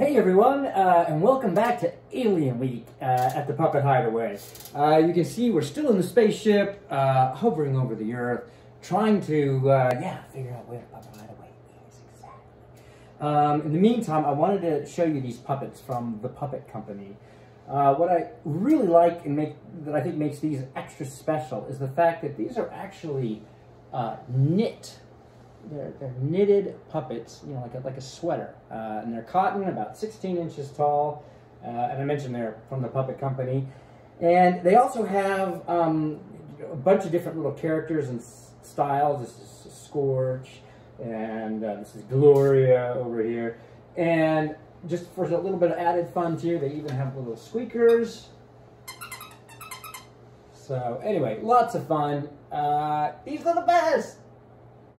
Hey everyone, uh, and welcome back to Alien Week uh, at the Puppet Hideaway. Uh, you can see we're still in the spaceship, uh, hovering over the Earth, trying to, uh, yeah, figure out where the Puppet Hideaway is exactly. Um, in the meantime, I wanted to show you these puppets from the Puppet Company. Uh, what I really like and make that I think makes these extra special is the fact that these are actually knit they're, they're knitted puppets, you know, like a, like a sweater. Uh, and they're cotton, about 16 inches tall. Uh, and I mentioned they're from the Puppet Company. And they also have um, a bunch of different little characters and styles. This is Scorch, and uh, this is Gloria over here. And just for a little bit of added fun too, they even have little squeakers. So anyway, lots of fun. Uh, these are the best.